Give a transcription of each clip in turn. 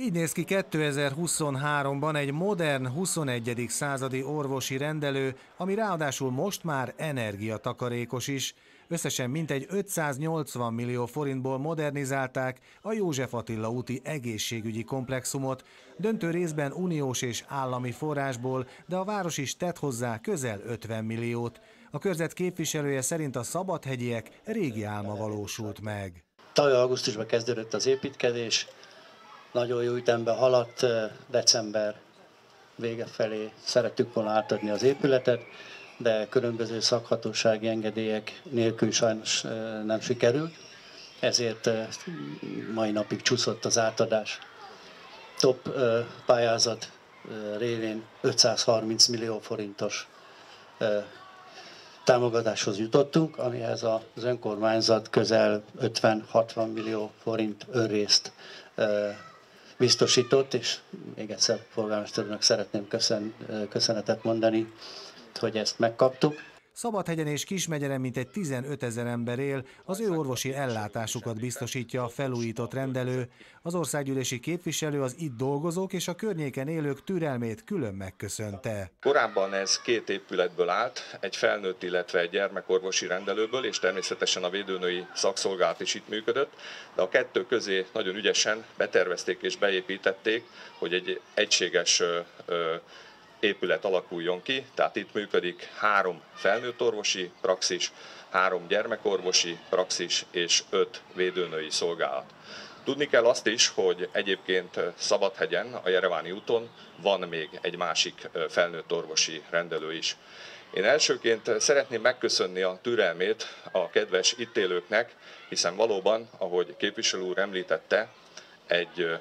Így néz ki 2023-ban egy modern 21. századi orvosi rendelő, ami ráadásul most már energiatakarékos is. Összesen mintegy 580 millió forintból modernizálták a József Attila úti egészségügyi komplexumot, döntő részben uniós és állami forrásból, de a város is tett hozzá közel 50 milliót. A körzet képviselője szerint a szabadhegyiek régi álma valósult meg. Tavaly augusztusban kezdődött az építkezés, nagyon jó ütemben haladt, december vége felé szerettük volna átadni az épületet, de különböző szakhatósági engedélyek nélkül sajnos nem sikerült, ezért mai napig csúszott az átadás. Top pályázat révén 530 millió forintos támogatáshoz jutottunk, amihez az önkormányzat közel 50-60 millió forint önrészt biztosított, és még egyszer polgármesternek szeretném köszön, köszönetet mondani, hogy ezt megkaptuk. Szabadhegyen és Kismegyeren mintegy 15 ezer ember él, az ő orvosi ellátásukat biztosítja a felújított rendelő. Az országgyűlési képviselő az itt dolgozók és a környéken élők türelmét külön megköszönte. Korábban ez két épületből állt, egy felnőtt, illetve egy gyermekorvosi rendelőből, és természetesen a védőnői szakszolgálat is itt működött, de a kettő közé nagyon ügyesen betervezték és beépítették, hogy egy egységes épület alakuljon ki, tehát itt működik három felnőtt orvosi praxis, három gyermekorvosi praxis és öt védőnői szolgálat. Tudni kell azt is, hogy egyébként Szabadhegyen, a Jereváni úton van még egy másik felnőtt orvosi rendelő is. Én elsőként szeretném megköszönni a türelmét a kedves itt élőknek, hiszen valóban, ahogy képviselő úr említette, egy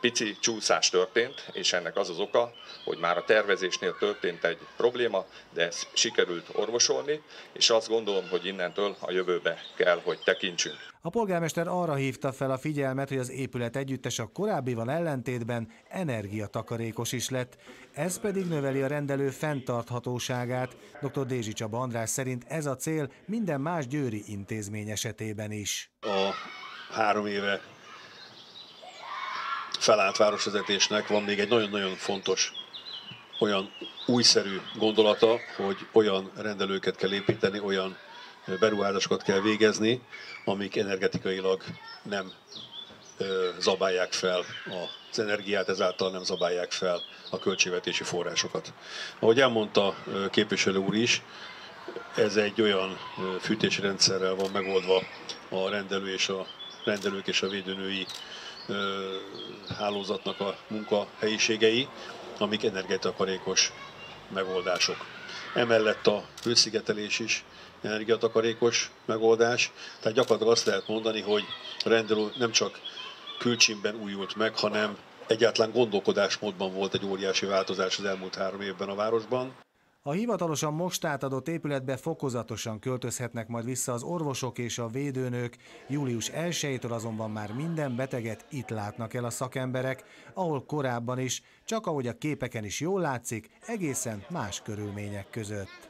pici csúszás történt, és ennek az az oka, hogy már a tervezésnél történt egy probléma, de ezt sikerült orvosolni, és azt gondolom, hogy innentől a jövőbe kell, hogy tekintsünk. A polgármester arra hívta fel a figyelmet, hogy az épület együttes a korábbival ellentétben energiatakarékos is lett, ez pedig növeli a rendelő fenntarthatóságát. Dr. Dézsi Csaba András szerint ez a cél minden más győri intézmény esetében is. A három éve felállt városvezetésnek van még egy nagyon-nagyon fontos olyan újszerű gondolata, hogy olyan rendelőket kell építeni, olyan beruházásokat kell végezni, amik energetikailag nem zabálják fel az energiát, ezáltal nem zabálják fel a költségvetési forrásokat. Ahogy elmondta képviselő úr is, ez egy olyan fűtési rendszerrel van megoldva a rendelő és a rendelők és a védőnői hálózatnak a munkahelyiségei, amik energiatakarékos megoldások. Emellett a hőszigetelés is energiatakarékos megoldás, tehát gyakorlatilag azt lehet mondani, hogy rendelő nem csak külcsimben újult meg, hanem egyáltalán gondolkodásmódban volt egy óriási változás az elmúlt három évben a városban. A hivatalosan most átadott épületbe fokozatosan költözhetnek majd vissza az orvosok és a védőnők. Július 1-től azonban már minden beteget itt látnak el a szakemberek, ahol korábban is, csak ahogy a képeken is jól látszik, egészen más körülmények között.